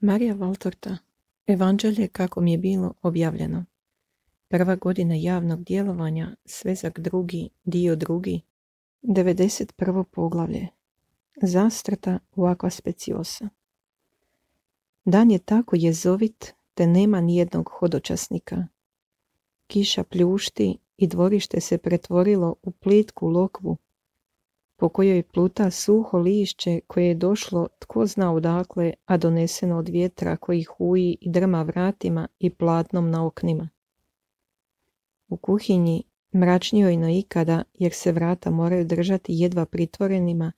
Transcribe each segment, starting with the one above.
Marija Valtorta Evanđelje kako mi je bilo objavljeno. Prva godina javnog djelovanja, svezak drugi, dio drugi, 91. poglavlje. Zastrata u aqua speciosa. Dan je tako jezovit, te nema nijednog hodočasnika. Kiša pljušti i dvorište se pretvorilo u plitku lokvu, po kojoj pluta suho lišće koje je došlo tko zna odakle, a doneseno od vjetra koji huji i drma vratima i platnom na oknima. U kuhinji mračnijoj no ikada jer se vrata moraju držati jedva pritvorenima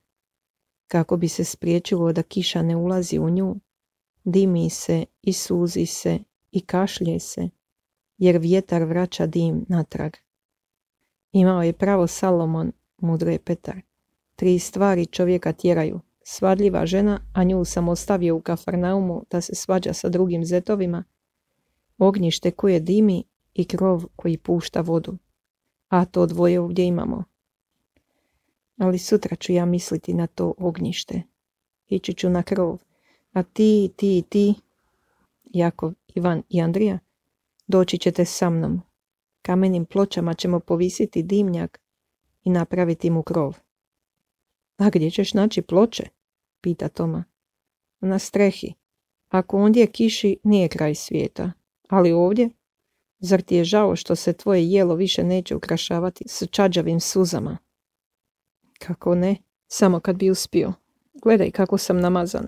kako bi se spriječilo da kiša ne ulazi u nju, dimi se i suzi se i kašlje se jer vjetar vraća dim natrag. Imao je pravo Salomon, mudro je Petar. Tri stvari čovjeka tjeraju. Svadljiva žena, a nju sam ostavio u kafarnaumu da se svađa sa drugim zetovima, ognjište koje dimi i krov koji pušta vodu. A to dvoje ovdje imamo. Ali sutra ću ja misliti na to ognjište. Ići ću na krov. A ti, ti, ti, Jakov, Ivan i Andrija, doći ćete sa mnom. Kamenim pločama ćemo povisiti dimnjak i napraviti mu krov. A gdje ćeš naći ploče? Pita Toma. Na strehi. Ako ondje kiši, nije kraj svijeta. Ali ovdje? Zar ti je žao što se tvoje jelo više neće ukrašavati s čađavim suzama? Kako ne? Samo kad bi uspio. Gledaj kako sam namazan.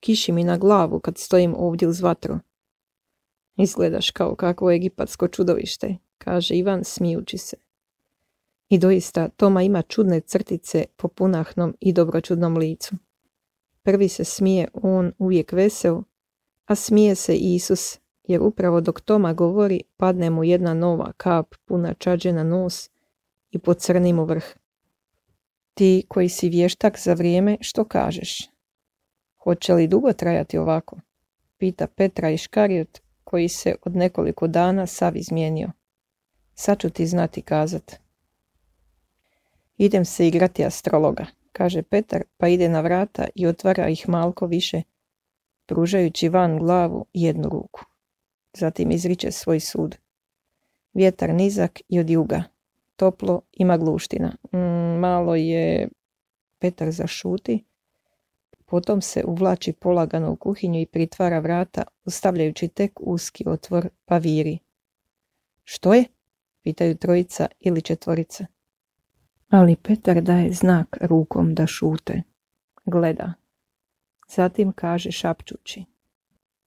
Kiši mi na glavu kad stojim ovdje uz vatru. Izgledaš kao kakvo egipatsko čudovište, kaže Ivan smijući se. I doista, Toma ima čudne crtice po punahnom i dobročudnom licu. Prvi se smije on uvijek vesel, a smije se Isus, jer upravo dok Toma govori, padne mu jedna nova kap puna čađe na nos i pocrni mu vrh. Ti koji si vještak za vrijeme, što kažeš? Hoće li dugo trajati ovako? Pita Petra i Škarijot, koji se od nekoliko dana sav izmijenio. Sad ću ti znati kazat. Idem se igrati astrologa, kaže Petar, pa ide na vrata i otvara ih malko više, pružajući van glavu jednu ruku. Zatim izriče svoj sud. Vjetar nizak i od juga. Toplo i magluština. Mm, malo je... Petar zašuti. Potom se uvlači polagano u kuhinju i pritvara vrata, ostavljajući tek uski otvor pa viri. Što je? Pitaju trojica ili četvorica. Ali Petar daje znak rukom da šute. Gleda. Zatim kaže šapčući.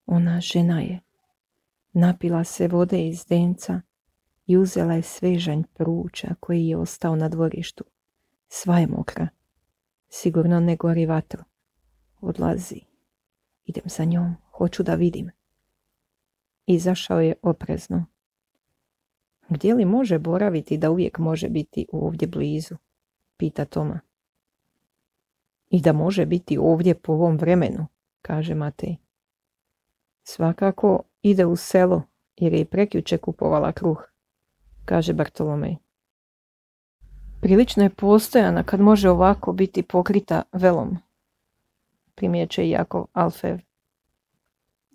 Ona žena je. Napila se vode iz denca i uzela je svežanj pruča koji je ostao na dvorištu. Sva je mokra. Sigurno ne gori vatru. Odlazi. Idem za njom. Hoću da vidim. Izašao je oprezno. Gdje li može boraviti da uvijek može biti ovdje blizu? Pita Toma. I da može biti ovdje po ovom vremenu, kaže Matej. Svakako ide u selo jer je prekjuče kupovala kruh, kaže Bartolomej. Prilično je postojana kad može ovako biti pokrita velom, primjeće Jakov Alfev.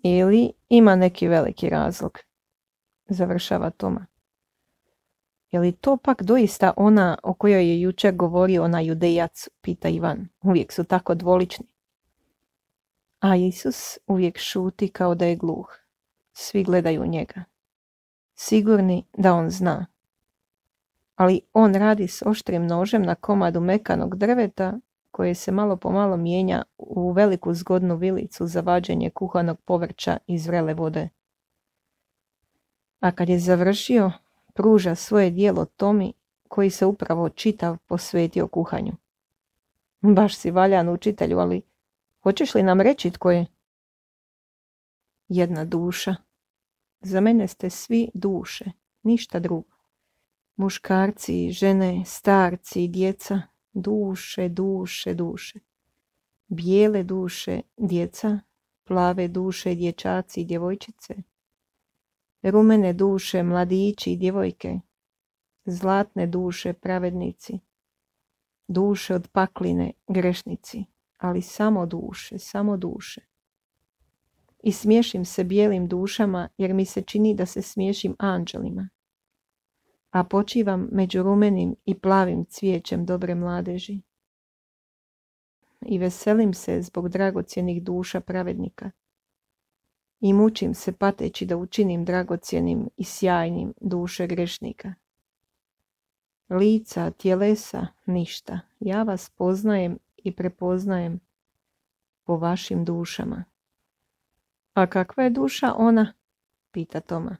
Ili ima neki veliki razlog, završava Toma. Je li to pak doista ona o kojoj je jučer govorio ona judejac, pita Ivan. Uvijek su tako dvolični. A Isus uvijek šuti kao da je gluh. Svi gledaju njega. Sigurni da on zna. Ali on radi s oštrim nožem na komadu mekanog drveta koje se malo po malo mijenja u veliku zgodnu vilicu za vađenje kuhanog povrća iz vrele vode. A kad je završio, pruža svoje dijelo Tomi koji se upravo čitav posvetio kuhanju. Baš si valjan učitelju, ali hoćeš li nam reći tko je? Jedna duša. Za mene ste svi duše, ništa drugo. Muškarci, žene, starci, djeca, duše, duše, duše. Bijele duše, djeca, plave duše, dječaci i djevojčice, rumene duše, mladići i djevojke, zlatne duše, pravednici, duše od pakline, grešnici, ali samo duše, samo duše. i smiješim se bijelim dušama jer mi se čini da se smiješim anđelima. A počivam među rumenim i plavim cvijećem dobre mladeži. I veselim se zbog dragocjenih duša pravednika. I mučim se pateći da učinim dragocjenim i sjajnim duše grešnika. Lica, tjelesa, ništa. Ja vas poznajem i prepoznajem po vašim dušama. A kakva je duša ona? Pita Toma.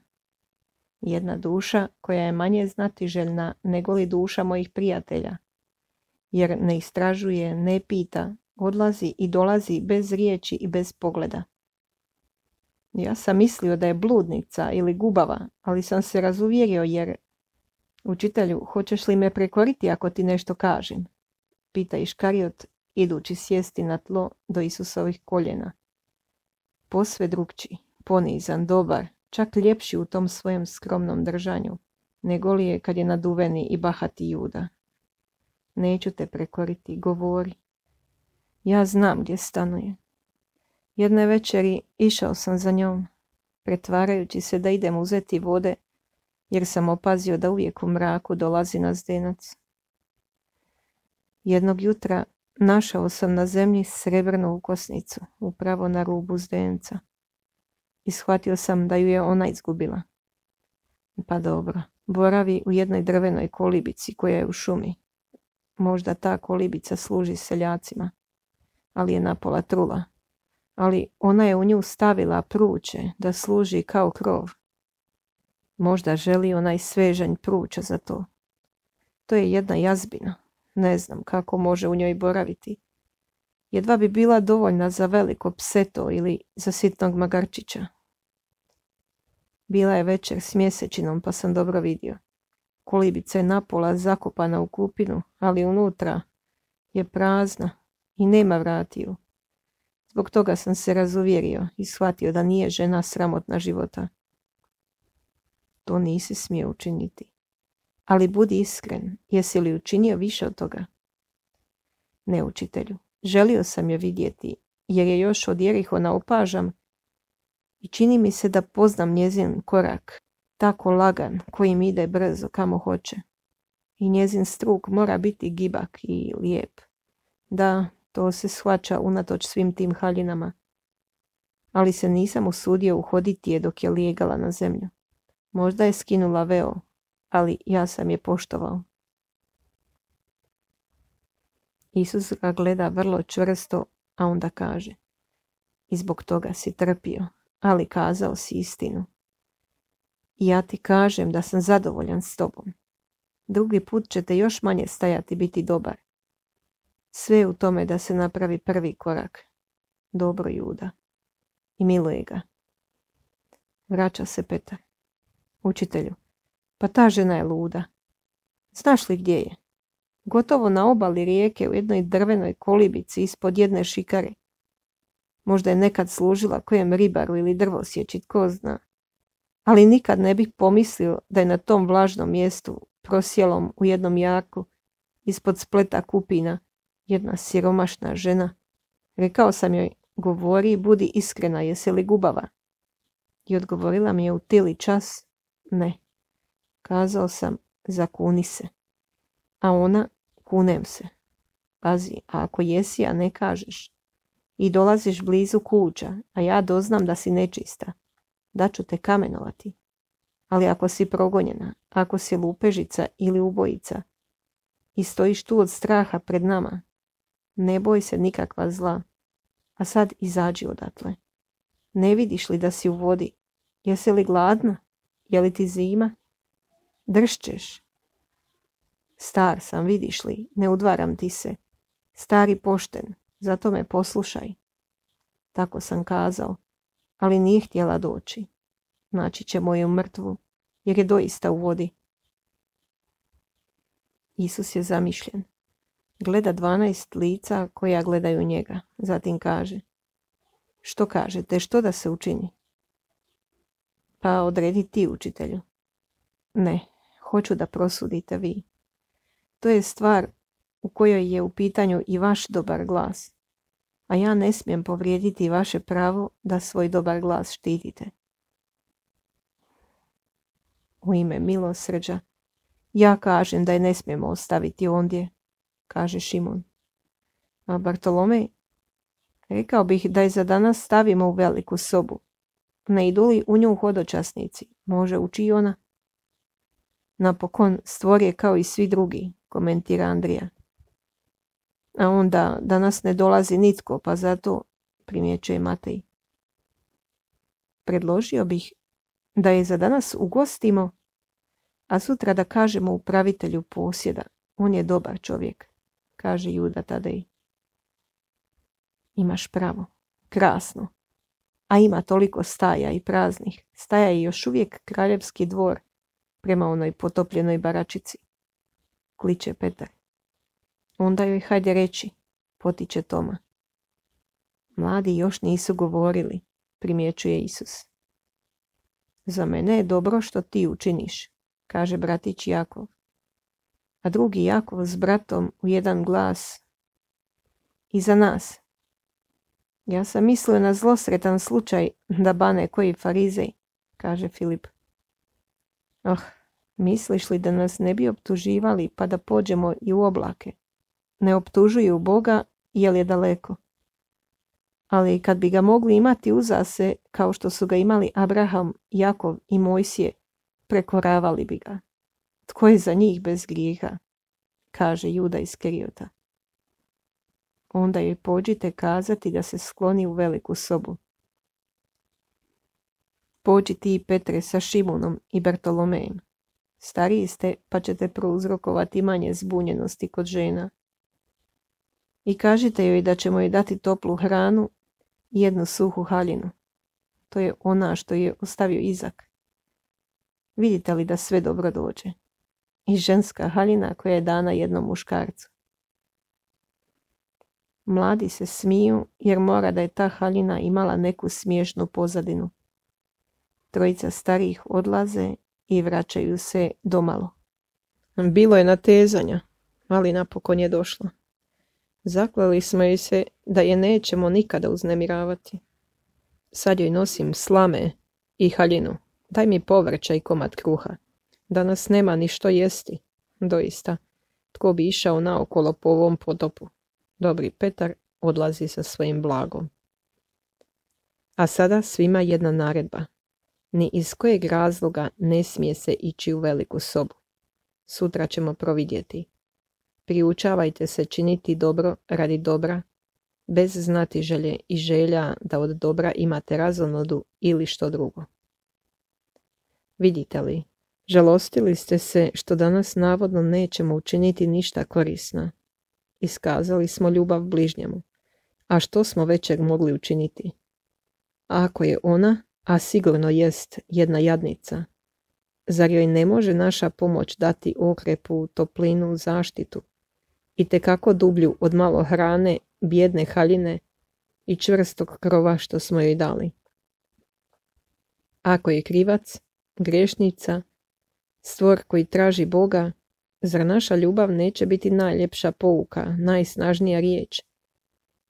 Jedna duša koja je manje znatiželjna nego li duša mojih prijatelja, jer ne istražuje, ne pita, odlazi i dolazi bez riječi i bez pogleda. Ja sam mislio da je bludnica ili gubava, ali sam se razuvjerio jer... Učitelju, hoćeš li me prekoriti ako ti nešto kažem? Pita Iškariot, idući sjesti na tlo do Isusovih koljena. Posve drugči, ponizan, dobar, čak ljepši u tom svojem skromnom držanju, nego li je kad je naduveni i bahati juda. Neću te prekoriti, govori. Ja znam gdje stanuje. Jedne večeri išao sam za njom, pretvarajući se da idem uzeti vode, jer sam opazio da uvijek u mraku dolazi na zdenac. Jednog jutra našao sam na zemlji srebrnu ukosnicu, upravo na rubu zdenca. I shvatio sam da ju je ona izgubila. Pa dobro, boravi u jednoj drvenoj kolibici koja je u šumi. Možda ta kolibica služi seljacima, ali je napola trula. Ali ona je u nju stavila pruće da služi kao krov. Možda želi onaj svežanj pruća za to. To je jedna jazbina. Ne znam kako može u njoj boraviti. Jedva bi bila dovoljna za veliko pseto ili za sitnog magarčića. Bila je večer s mjesečinom pa sam dobro vidio. Kolibica je napola zakopana u kupinu, ali unutra je prazna i nema vratiju. Zbog toga sam se razuvjerio i shvatio da nije žena sramotna života. To nisi smio učiniti. Ali budi iskren, jesi li učinio više od toga? Ne, učitelju. Želio sam je vidjeti, jer je još od Jerihona opažam i čini mi se da poznam njezin korak, tako lagan, kojim ide brzo kamo hoće. I njezin struk mora biti gibak i lijep. Da, to se shvaća unatoč svim tim haljinama. Ali se nisam usudio uhoditi je dok je lijegala na zemlju. Možda je skinula veo, ali ja sam je poštovao. Isus ga gleda vrlo čvrsto, a onda kaže I zbog toga si trpio, ali kazao si istinu. I ja ti kažem da sam zadovoljan s tobom. Drugi put ćete još manje stajati biti dobar. Sve u tome da se napravi prvi korak. Dobro juda. I miluje ga. Vraća se Petar. Učitelju, pa ta žena je luda. Znaš li gdje je? Gotovo na obali rijeke u jednoj drvenoj kolibici ispod jedne šikare. Možda je nekad služila kojem ribaru ili drvosjeći, tko zna. Ali nikad ne bih pomislio da je na tom vlažnom mjestu, prosjelom u jednom jarku, ispod spleta kupina, jedna siromašna žena. Rekao sam joj, govori budi iskrena, jesi li gubava? I odgovorila mi je u tili čas, ne. Kazao sam, zakuni se. A ona, kunem se. Pazi, a ako jesi, a ne kažeš. I dolaziš blizu kuća, a ja doznam da si nečista. Da ću te kamenovati. Ali ako si progonjena, ako si lupežica ili ubojica, i stojiš tu od straha pred nama, ne boj se nikakva zla. A sad izađi odatle. Ne vidiš li da si u vodi? Jesi li gladna? Je li ti zima? Dršćeš. Star sam, vidiš li, ne udvaram ti se. Stari pošten, zato me poslušaj. Tako sam kazao, ali nije htjela doći. Naći će moju mrtvu, jer je doista u vodi. Isus je zamišljen. Gleda dvanaest lica koja gledaju njega. Zatim kaže. Što kažete, što da se učini? Pa odredi ti, učitelju. Ne, hoću da prosudite vi. To je stvar u kojoj je u pitanju i vaš dobar glas. a ja ne smijem povrijediti vaše pravo da svoj dobar glas štitite. U ime milosrđa, ja kažem da je ne smijemo ostaviti ondje, kaže Šimon. A Bartolomej, rekao bih da je za danas stavimo u veliku sobu. Ne idu li u nju hodočasnici, može uči ona. Napokon stvor je kao i svi drugi, komentira Andrija. A onda danas ne dolazi nitko, pa zato primjećuje Matej. Predložio bih da je za danas ugostimo, a sutra da kažemo upravitelju posjeda. On je dobar čovjek, kaže Juda Tadej. Imaš pravo. Krasno. A ima toliko staja i praznih. Staja je još uvijek kraljevski dvor prema onoj potopljenoj baračici. Kliče Petar. Onda joj hajde reći, potiče Toma. Mladi još nisu govorili, primjećuje Isus. Za mene je dobro što ti učiniš, kaže bratić Jakov. A drugi Jakov s bratom u jedan glas. I za nas. Ja sam mislio na zlosretan slučaj da bane koji farizej, kaže Filip. Oh, misliš li da nas ne bi optuživali pa da pođemo i u oblake? Ne optužuju Boga jer je daleko. Ali kad bi ga mogli imati uza se, kao što su ga imali Abraham, Jakov i Mojsije, prekoravali bi ga. Tko je za njih bez grijeha? kaže Juda iz Keriota. Onda joj pođite kazati da se skloni u veliku sobu. Pođi ti Petre sa Šimunom i Bertolomejem. Stariji ste, pa ćete prouzrokovati manje zbunjenosti kod žena. I kažite joj da ćemo joj dati toplu hranu i jednu suhu haljinu. To je ona što je ostavio Izak. Vidite li da sve dobro dođe? I ženska haljina koja je dana jednom muškarcu. Mladi se smiju jer mora da je ta haljina imala neku smiješnu pozadinu. Trojica starih odlaze i vraćaju se domalo. Bilo je natezanja, ali napokon je došla. Zaklali smo joj se da je nećemo nikada uznemiravati. Sad joj nosim slame i haljinu. Daj mi povrća i komad kruha. Danas nema ni što jesti. Doista, tko bi išao naokolo po ovom potopu. Dobri Petar odlazi sa svojim blagom. A sada svima jedna naredba. Ni iz kojeg razloga ne smije se ići u veliku sobu. Sutra ćemo providjeti. Priučavajte se činiti dobro radi dobra, bez znati želje i želja da od dobra imate razonodu ili što drugo. Vidite li, žalostili ste se što danas navodno nećemo učiniti ništa korisna. Iskazali smo ljubav bližnjemu. A što smo većeg mogli učiniti? ako je ona, a sigurno jest jedna jadnica, zar joj ne može naša pomoć dati okrepu, toplinu, zaštitu i tekako dublju od malo hrane, bjedne haljine i čvrstog krova što smo joj dali? Ako je krivac, grešnica, stvor koji traži Boga, Zar naša ljubav neće biti najljepša pouka, najsnažnija riječ,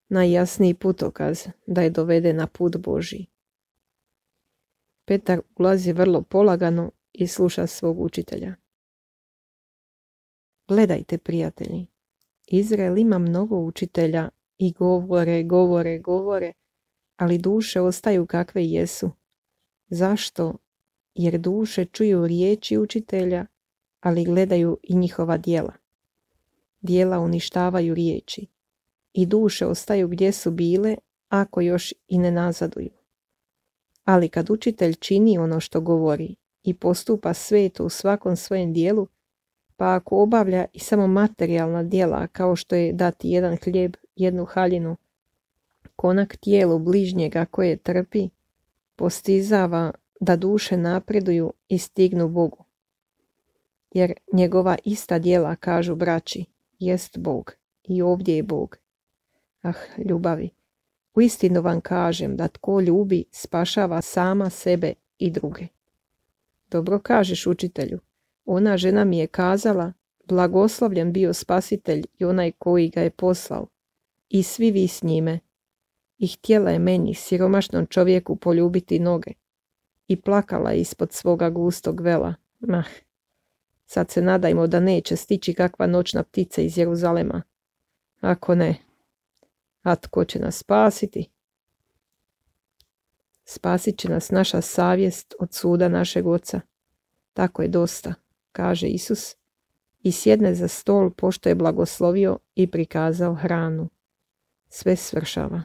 najjasniji putokaz da je dovede na put Boži? Petar ulazi vrlo polagano i sluša svog učitelja. Gledajte, prijatelji, Izrael ima mnogo učitelja i govore, govore, govore, ali duše ostaju kakve jesu. Zašto? Jer duše čuju riječi učitelja, ali gledaju i njihova dijela. Dijela uništavaju riječi i duše ostaju gdje su bile ako još i ne nazaduju. Ali kad učitelj čini ono što govori i postupa sveto u svakom svojem dijelu, pa ako obavlja i samo materijalna djela kao što je dati jedan hljeb, jednu haljinu, konak tijelu bližnjega koje trpi, postizava da duše napreduju i stignu Bogu jer njegova ista djela, kažu braći, jest Bog i ovdje je Bog. Ah, ljubavi, uistinu vam kažem da tko ljubi spašava sama sebe i druge. Dobro kažeš učitelju, ona žena mi je kazala, blagoslovljen bio spasitelj i onaj koji ga je poslao, i svi vi s njime, i htjela je meni, siromašnom čovjeku, poljubiti noge. I plakala ispod svoga gustog vela. Mah, sad se nadajmo da neće stići kakva noćna ptica iz Jeruzalema. Ako ne, a tko će nas spasiti? Spasit će nas naša savjest od suda našeg oca. Tako je dosta, kaže Isus, i sjedne za stol pošto je blagoslovio i prikazao hranu. Sve svršava.